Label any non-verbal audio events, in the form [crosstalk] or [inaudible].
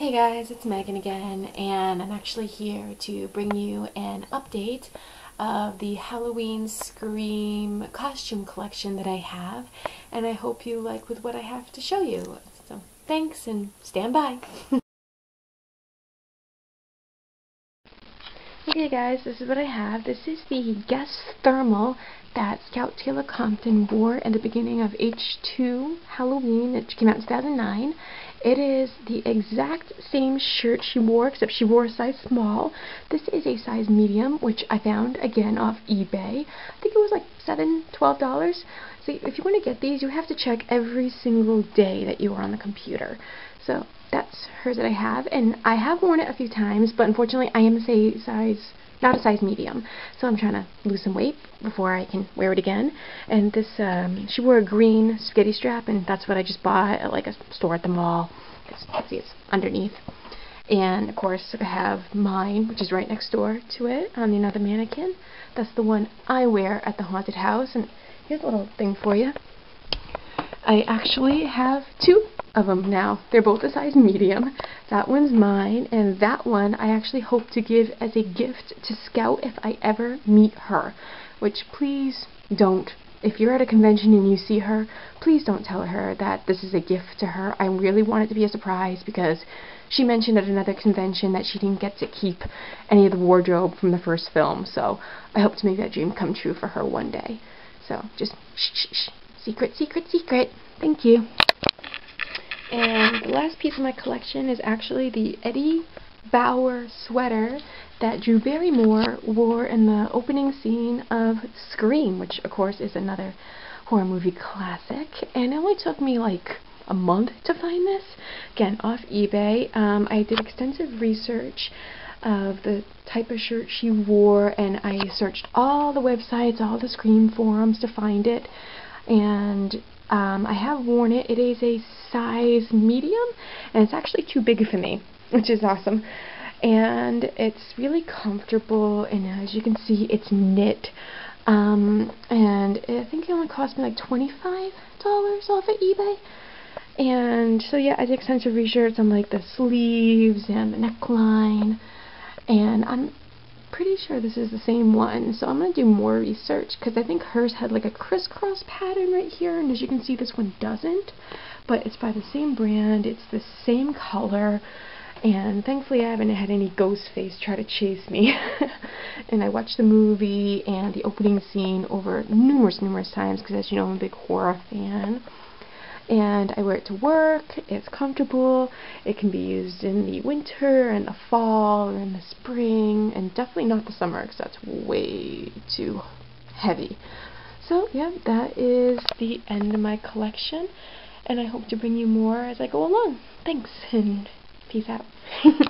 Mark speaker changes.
Speaker 1: Hey guys, it's Megan again, and I'm actually here to bring you an update of the Halloween Scream costume collection that I have, and I hope you like with what I have to show you. So thanks, and stand by. [laughs] okay guys, this is what I have. This is the Guess Thermal that Scout Taylor Compton wore at the beginning of H2 Halloween. It came out in 2009. It is the exact same shirt she wore, except she wore a size small. This is a size medium, which I found, again, off eBay. I think it was like $7, $12. So if you want to get these, you have to check every single day that you are on the computer. So that's hers that I have, and I have worn it a few times, but unfortunately I am a size not a size medium. So I'm trying to lose some weight before I can wear it again. And this, um, she wore a green spaghetti strap, and that's what I just bought at like a store at the mall. you can see, it's underneath. And of course, I have mine, which is right next door to it on another mannequin. That's the one I wear at the haunted house. And here's a little thing for you. I actually have two of them now. They're both a size medium. That one's mine, and that one I actually hope to give as a gift to Scout if I ever meet her. Which, please don't. If you're at a convention and you see her, please don't tell her that this is a gift to her. I really want it to be a surprise because she mentioned at another convention that she didn't get to keep any of the wardrobe from the first film. So I hope to make that dream come true for her one day. So just shh, shh, shh. Secret, secret, secret. Thank you. And the last piece of my collection is actually the Eddie Bauer sweater that Drew Barrymore wore in the opening scene of Scream, which of course is another horror movie classic. And it only took me like a month to find this. Again, off eBay. Um, I did extensive research of the type of shirt she wore, and I searched all the websites, all the Scream forums to find it. And um, I have worn it. It is a size medium, and it's actually too big for me, which is awesome. And it's really comfortable, and as you can see, it's knit. Um, and I think it only cost me like $25 off of eBay. And so yeah, I did extensive research on like the sleeves and the neckline. And I'm pretty sure this is the same one, so I'm going to do more research, because I think hers had like a crisscross pattern right here, and as you can see, this one doesn't, but it's by the same brand, it's the same color, and thankfully I haven't had any ghost face try to chase me. [laughs] and I watched the movie and the opening scene over numerous, numerous times, because as you know, I'm a big horror fan and I wear it to work. It's comfortable. It can be used in the winter and the fall or in the spring and definitely not the summer because that's way too heavy. So yeah, that is the end of my collection and I hope to bring you more as I go along. Thanks and peace out. [laughs]